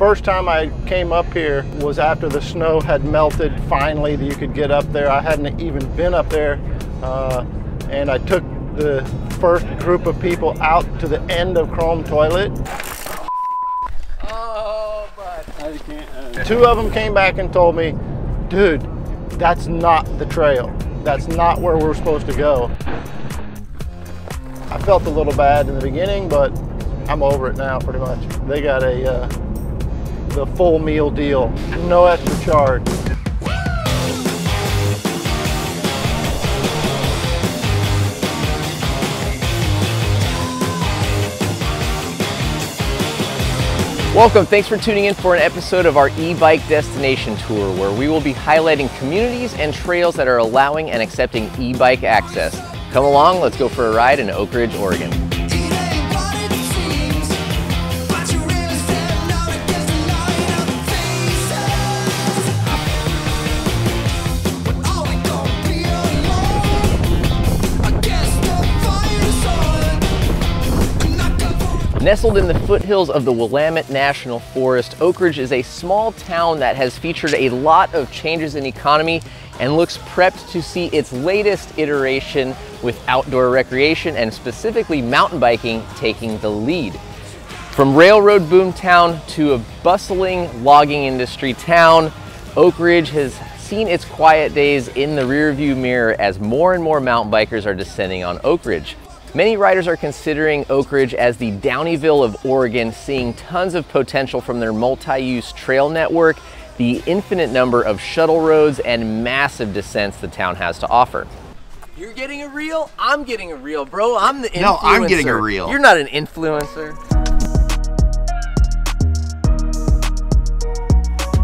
first time I came up here was after the snow had melted finally that you could get up there. I hadn't even been up there uh, and I took the first group of people out to the end of Chrome Toilet. Oh, but I can't. Two of them came back and told me, dude, that's not the trail. That's not where we're supposed to go. I felt a little bad in the beginning, but I'm over it now pretty much. They got a uh, the full meal deal, no extra charge. Welcome, thanks for tuning in for an episode of our e-bike destination tour where we will be highlighting communities and trails that are allowing and accepting e-bike access. Come along, let's go for a ride in Oakridge, Oregon. Nestled in the foothills of the Willamette National Forest, Oakridge is a small town that has featured a lot of changes in economy and looks prepped to see its latest iteration with outdoor recreation and specifically mountain biking taking the lead. From railroad boomtown to a bustling logging industry town, Oakridge has seen its quiet days in the rearview mirror as more and more mountain bikers are descending on Oakridge. Many riders are considering Oakridge as the Downieville of Oregon, seeing tons of potential from their multi-use trail network, the infinite number of shuttle roads, and massive descents the town has to offer. You're getting a reel? I'm getting a reel, bro. I'm the influencer. No, I'm getting a reel. You're not an influencer.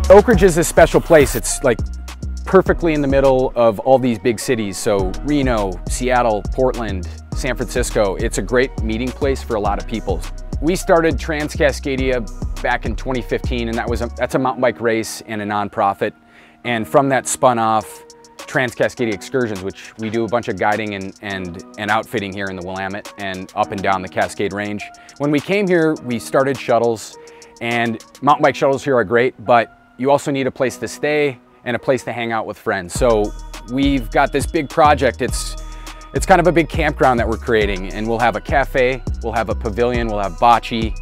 Oakridge is a special place. It's like perfectly in the middle of all these big cities. So Reno, Seattle, Portland, San Francisco. It's a great meeting place for a lot of people. We started Trans-Cascadia back in 2015 and that was a, that's a mountain bike race and a nonprofit. And from that spun off Trans-Cascadia Excursions, which we do a bunch of guiding and, and, and outfitting here in the Willamette and up and down the Cascade Range. When we came here, we started shuttles and mountain bike shuttles here are great, but you also need a place to stay and a place to hang out with friends. So we've got this big project. It's it's kind of a big campground that we're creating and we'll have a cafe, we'll have a pavilion, we'll have bocce.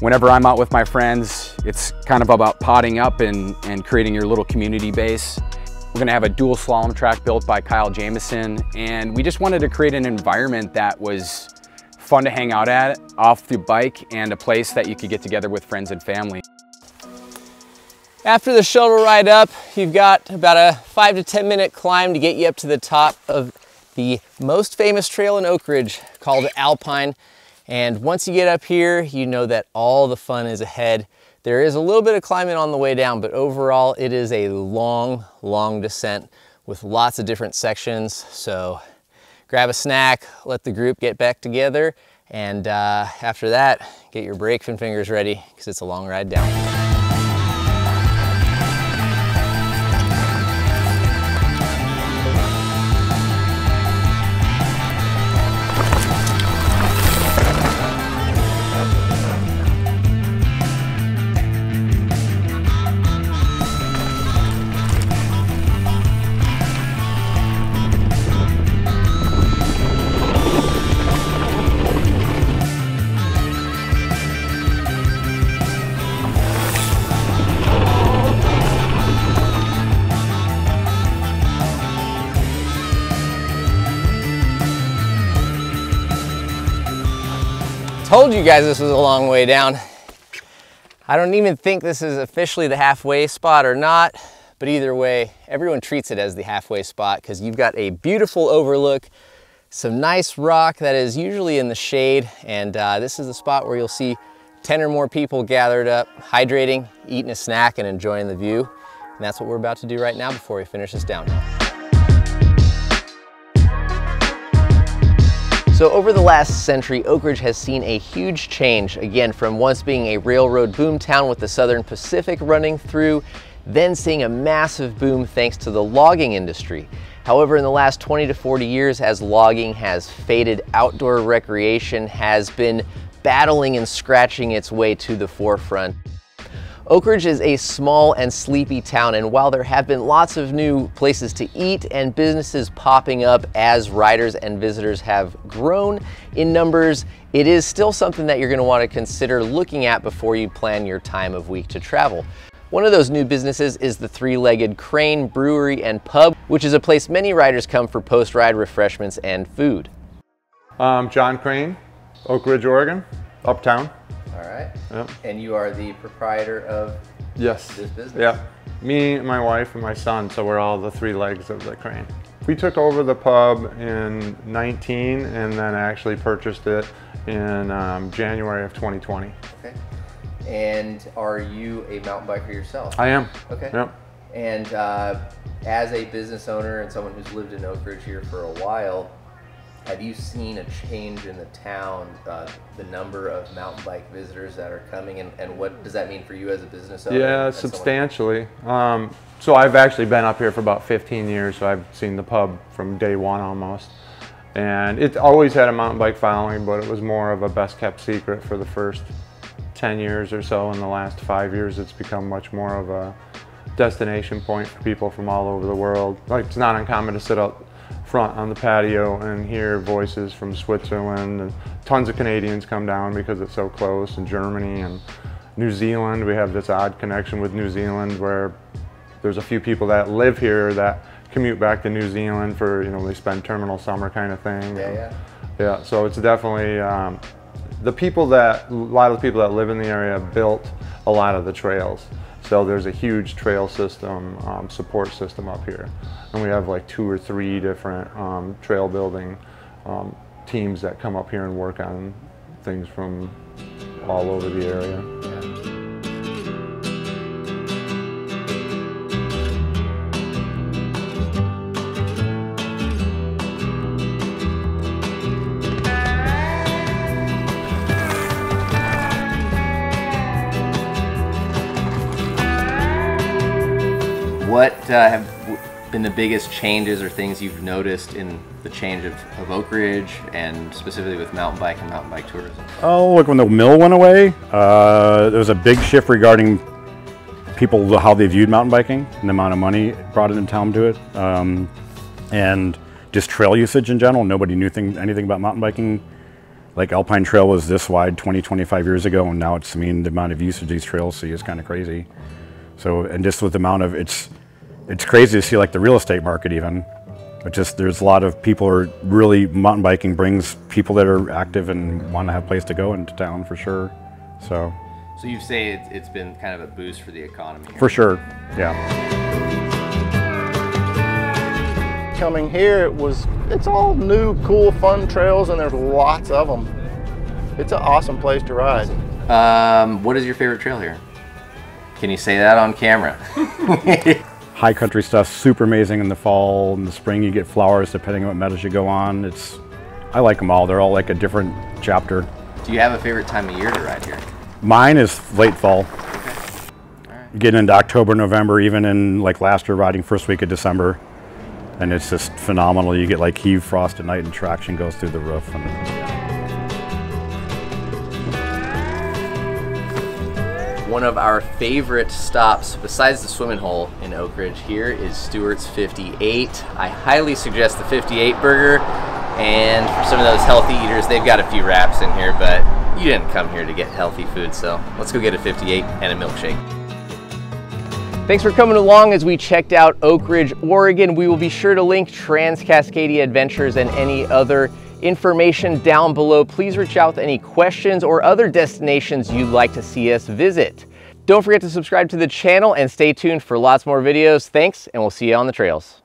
Whenever I'm out with my friends, it's kind of about potting up and, and creating your little community base. We're gonna have a dual slalom track built by Kyle Jameson and we just wanted to create an environment that was fun to hang out at, off the bike, and a place that you could get together with friends and family. After the shuttle ride up, you've got about a five to 10 minute climb to get you up to the top of the most famous trail in Oakridge called Alpine. And once you get up here, you know that all the fun is ahead. There is a little bit of climbing on the way down, but overall it is a long, long descent with lots of different sections. So grab a snack, let the group get back together, and uh, after that, get your brakes and fingers ready because it's a long ride down. Told you guys this was a long way down. I don't even think this is officially the halfway spot or not, but either way, everyone treats it as the halfway spot because you've got a beautiful overlook, some nice rock that is usually in the shade, and uh, this is the spot where you'll see 10 or more people gathered up, hydrating, eating a snack, and enjoying the view. And that's what we're about to do right now before we finish this downhill. So over the last century, Oakridge has seen a huge change, again, from once being a railroad boom town with the Southern Pacific running through, then seeing a massive boom thanks to the logging industry. However, in the last 20 to 40 years, as logging has faded, outdoor recreation has been battling and scratching its way to the forefront. Oakridge is a small and sleepy town, and while there have been lots of new places to eat and businesses popping up as riders and visitors have grown in numbers, it is still something that you're going to want to consider looking at before you plan your time of week to travel. One of those new businesses is the three-legged Crane Brewery and Pub, which is a place many riders come for post-ride refreshments and food. Um, John Crane, Oakridge, Oregon, uptown. All right. Yep. And you are the proprietor of Yes. this business? Yeah. Me, my wife, and my son, so we're all the three legs of the crane. We took over the pub in 19 and then I actually purchased it in um, January of 2020. Okay. And are you a mountain biker yourself? I am. Okay. Yep. And uh, as a business owner and someone who's lived in Oakridge here for a while, have you seen a change in the town, uh, the number of mountain bike visitors that are coming, and, and what does that mean for you as a business owner? Yeah, substantially. Um, so I've actually been up here for about 15 years, so I've seen the pub from day one almost. And it always had a mountain bike following, but it was more of a best kept secret for the first 10 years or so. In the last five years, it's become much more of a destination point for people from all over the world. Like it's not uncommon to sit out front on the patio and hear voices from Switzerland and tons of Canadians come down because it's so close and Germany and New Zealand. We have this odd connection with New Zealand where there's a few people that live here that commute back to New Zealand for, you know, they spend terminal summer kind of thing. Yeah, yeah. Yeah, so it's definitely um, the people that a lot of the people that live in the area built a lot of the trails. So there's a huge trail system um, support system up here, and we have like two or three different um, trail building um, teams that come up here and work on things from all over the area. Uh, have been the biggest changes or things you've noticed in the change of, of Oakridge and specifically with mountain bike and mountain bike tourism? Oh, like when the mill went away, uh, there was a big shift regarding people how they viewed mountain biking and the amount of money brought into town to it, um, and just trail usage in general. Nobody knew thing, anything about mountain biking. Like Alpine Trail was this wide 20, 25 years ago, and now it's, I mean, the amount of usage these trails see is kind of crazy. So, and just with the amount of, it's, it's crazy to see like the real estate market even. But just there's a lot of people are really mountain biking brings people that are active and want to have a place to go into town for sure. So So you say it's, it's been kind of a boost for the economy. here. for sure, yeah. Coming here, it was, it's all new, cool, fun trails, and there's lots of them. It's an awesome place to ride. Um, what is your favorite trail here? Can you say that on camera? High country stuff, super amazing in the fall. In the spring, you get flowers depending on what meadows you go on. It's, I like them all. They're all like a different chapter. Do you have a favorite time of year to ride here? Mine is late fall. You get into October, November, even in like last year riding first week of December. And it's just phenomenal. You get like heave frost at night and traction goes through the roof. And, One of our favorite stops, besides the swimming hole in Oakridge here, is Stewart's 58. I highly suggest the 58 burger. And for some of those healthy eaters, they've got a few wraps in here, but you didn't come here to get healthy food, so let's go get a 58 and a milkshake. Thanks for coming along as we checked out Oakridge, Oregon. We will be sure to link Trans Cascadia Adventures and any other information down below. Please reach out with any questions or other destinations you'd like to see us visit. Don't forget to subscribe to the channel and stay tuned for lots more videos. Thanks, and we'll see you on the trails.